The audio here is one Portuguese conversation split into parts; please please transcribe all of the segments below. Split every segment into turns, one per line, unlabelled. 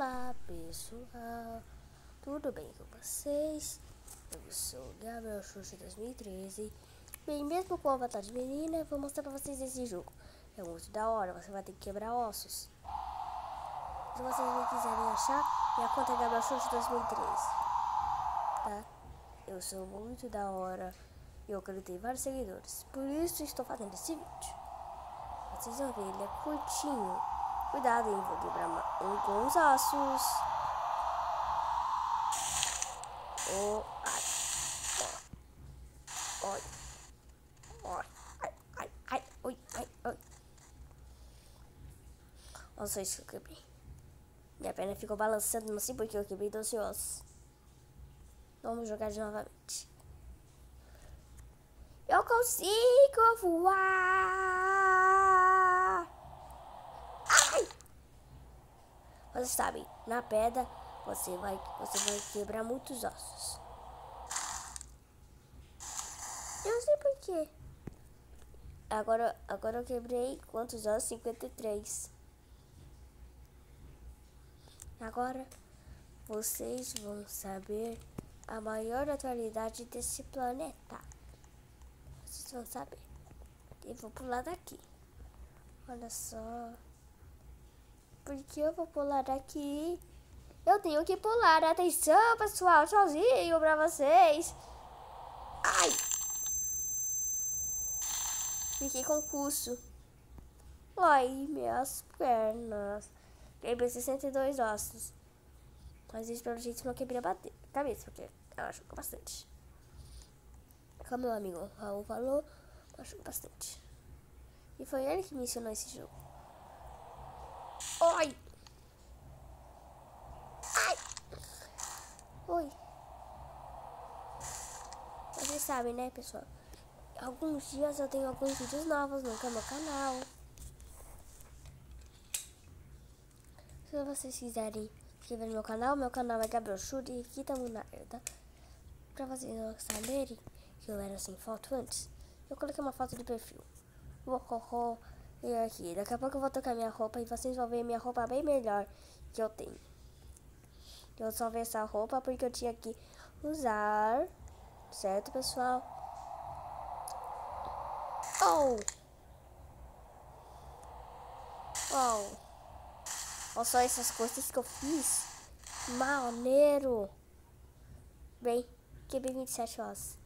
Olá pessoal, tudo bem com vocês? Eu sou Gabriel Xuxa 2013. Bem, mesmo com a avatar de menina, vou mostrar pra vocês esse jogo. É muito da hora, você vai ter que quebrar ossos. Se vocês não quiserem achar, minha conta é Gabriel Xuxa 2013. Tá? Eu sou muito da hora e eu ter vários seguidores. Por isso estou fazendo esse vídeo. Vocês vão ver, ele é curtinho. Cuidado, hein? Vou quebrar um com os ossos. Oh, ai. Oi. Oi. Ai, ai, ai. Oi, oi. Olha só isso que eu quebrei. Minha perna ficou balançando, não sei porque eu quebrei 12 ossos. Vamos jogar de novamente. Eu consigo voar! Ai! Vocês sabem, na pedra você vai, você vai quebrar muitos ossos. Eu não sei porquê. Agora, agora eu quebrei quantos ossos? 53. Agora vocês vão saber a maior atualidade desse planeta. Vocês vão saber. Eu vou pular daqui. Olha só. Porque eu vou pular daqui. Eu tenho que pular. Atenção, pessoal. Sozinho pra vocês. Ai! Fiquei com curso. Ai, minhas pernas. Quebrei 62 ossos. Mas isso pelo jeito não quebrei a cabeça, porque ela machucou bastante. Como meu amigo Raul falou, machucou bastante. E foi ele que me ensinou esse jogo. Oi! Ai! Oi! Vocês sabem, né, pessoal? Alguns dias eu tenho alguns vídeos novos no meu canal. Se vocês quiserem inscrever no meu canal, meu canal é Gabriel Shuri e aqui estamos na herda. Pra vocês não saberem que eu era sem foto antes, eu coloquei uma foto de perfil. Vou e aqui. Daqui a pouco eu vou tocar minha roupa e vocês vão ver minha roupa bem melhor que eu tenho. Eu só vi essa roupa porque eu tinha que usar, certo pessoal? Oh! Oh! Olha só essas coisas que eu fiz. Maneiro. Bem, quebrei 27 horas.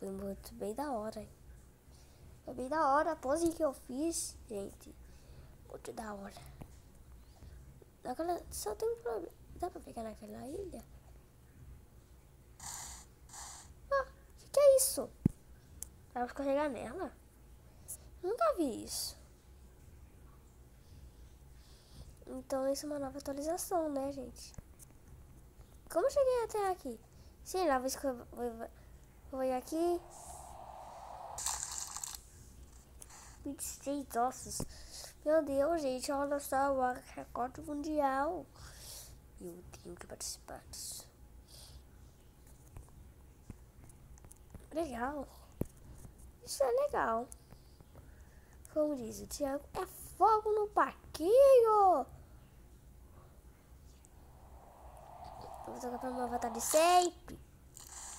Foi muito bem da hora. Foi bem da hora a pose que eu fiz, gente. Muito da hora. Agora só tem um problema. Dá pra pegar naquela ilha? Ah, o que, que é isso? Dá pra escorregar nela? Nunca vi isso. Então isso é uma nova atualização, né, gente? Como cheguei até aqui? Sei lá, vou, vou, vou ir aqui. 26 ossos. Meu Deus, gente, olha só o recorde mundial. Eu tenho que participar disso. Legal. Isso é legal. Como diz o Thiago, é fogo no parquinho. Vou jogar pra meu avatar de sempre.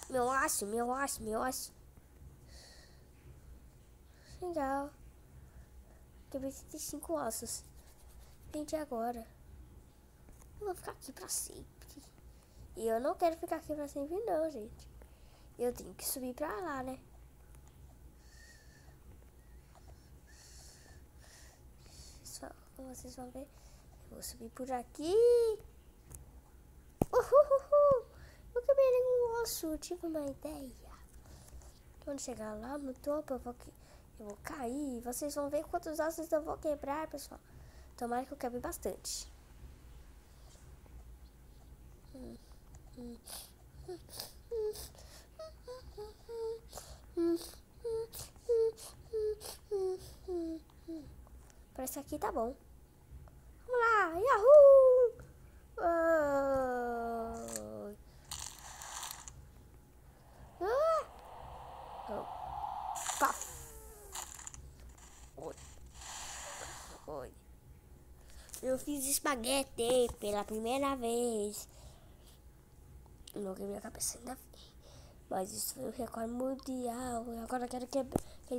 Meu aço, meu aço, meu aço. Legal. Quebrei 35 ossos. Gente, agora. Eu vou ficar aqui pra sempre. E eu não quero ficar aqui pra sempre, não, gente. Eu tenho que subir pra lá, né? Só, vocês vão ver. Eu vou subir por aqui. Uhuhuhu. Eu quebrei um osso. Tive uma ideia. Quando chegar lá no topo, eu vou, eu vou cair. Vocês vão ver quantos ossos eu vou quebrar, pessoal. Tomara que eu quebre bastante. Parece que aqui tá bom. Vamos lá, Yahoo! Oh. Ah. Oh. Oi. Oi. Eu fiz espaguete pela primeira vez. Não minha cabeça ainda Mas isso foi o recorde mundial. E agora eu quero que ele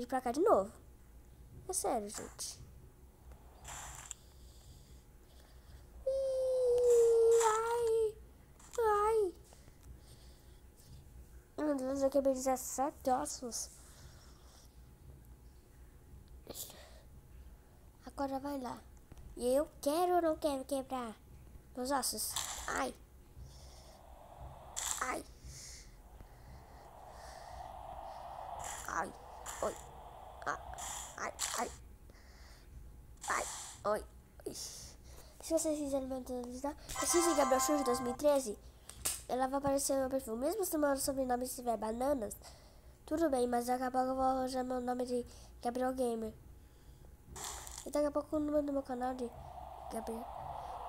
ir pra cá de novo. É sério, gente. Ai, ai. Meu Deus, eu quebrei 17 ossos. Agora vai lá. E eu quero ou não quero quebrar meus ossos? Ai. Ai. Ai. Oi. Ah. Ai. Ai. Ai. Oi. Se vocês quiserem me ajudar, assiste Gabriel Xuxa 2013. Ela vai aparecer no meu perfil. Mesmo se o meu sobrenome estiver bananas, tudo bem, mas daqui a pouco eu vou arranjar meu nome de Gabriel Gamer. E daqui a pouco o número do meu canal de Gabriel,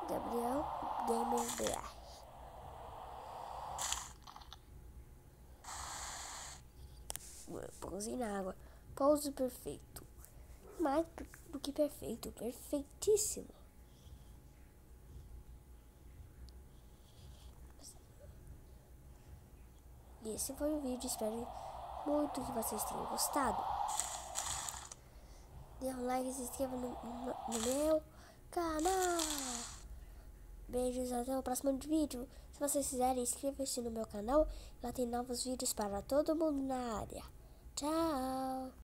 Gabriel Gamer BR. Pãozinho na água. Pouso perfeito. Mais do que perfeito, perfeitíssimo. E esse foi o vídeo. Espero muito que vocês tenham gostado dê um like se inscreva no, no, no meu canal. Beijos, até o próximo vídeo. Se vocês quiserem, inscreva-se no meu canal. Lá tem novos vídeos para todo mundo na área. Tchau!